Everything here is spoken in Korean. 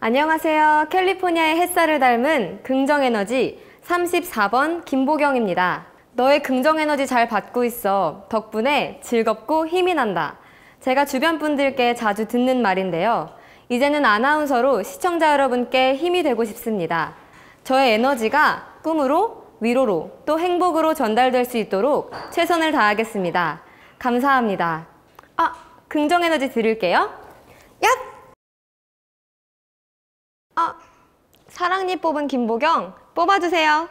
안녕하세요. 캘리포니아의 햇살을 닮은 긍정에너지 34번 김보경입니다. 너의 긍정에너지 잘 받고 있어. 덕분에 즐겁고 힘이 난다. 제가 주변 분들께 자주 듣는 말인데요. 이제는 아나운서로 시청자 여러분께 힘이 되고 싶습니다. 저의 에너지가 꿈으로, 위로로, 또 행복으로 전달될 수 있도록 최선을 다하겠습니다. 감사합니다. 아, 긍정에너지 드릴게요. 아, 사랑니 뽑은 김보경 뽑아주세요.